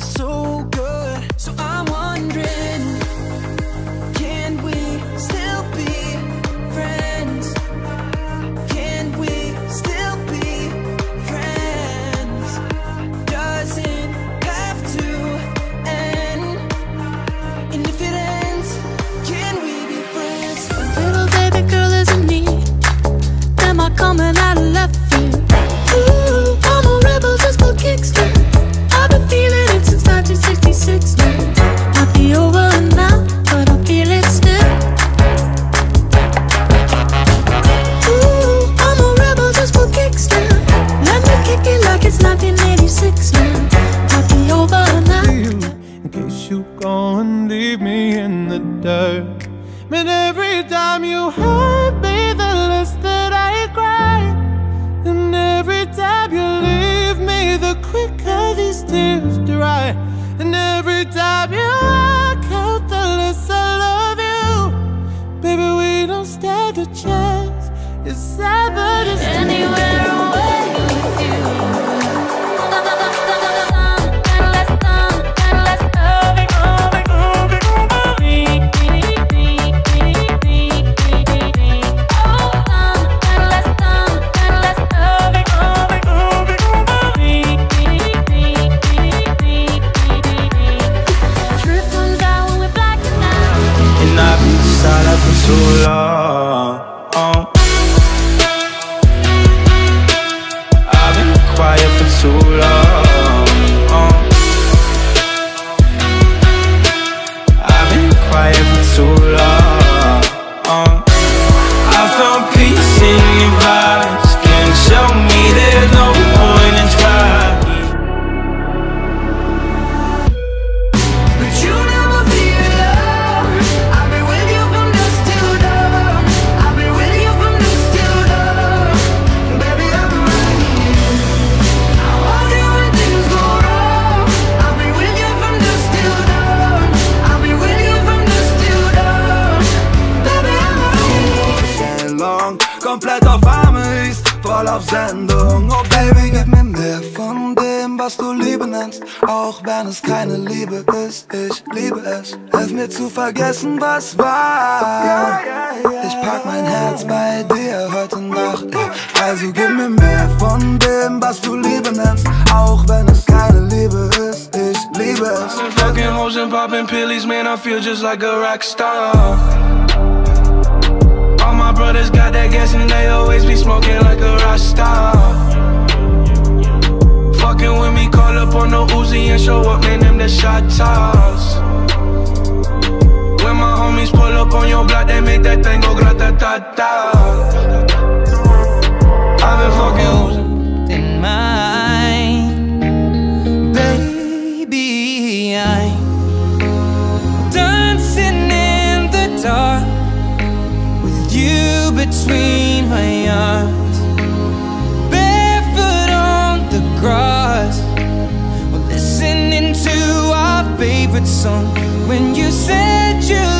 so good. 1986. Now. Might be over now. in case you go and leave me in the dirt. But every time you hurt me, the less that I cry. And every time you leave me, the quicker these tears dry. And every time you walk out, the less I love you. Baby, we don't stand a chance. It's sad, but it's too long. Komplett auf Arme ist, voll auf Sendung. Oh Baby, gib mir mehr von dem, was du Liebe nennst. Auch wenn es keine Liebe ist, ich liebe es. Hilf mir zu vergessen, was war. Ich pack mein Herz bei dir heute Nacht. Also gib mir mehr von dem, was du Liebe nennst. Auch wenn es keine Liebe ist, ich liebe es. Been fucking hoes and popping pillies, man, I feel just like a rock star. Uzi and show up, man, them the shot toss. When my homies pull up on your block, they make that thing go grata ta ta. I've been fucking hoes. in mine. Baby, I'm dancing in the dark with you between my arms. Song. When you said you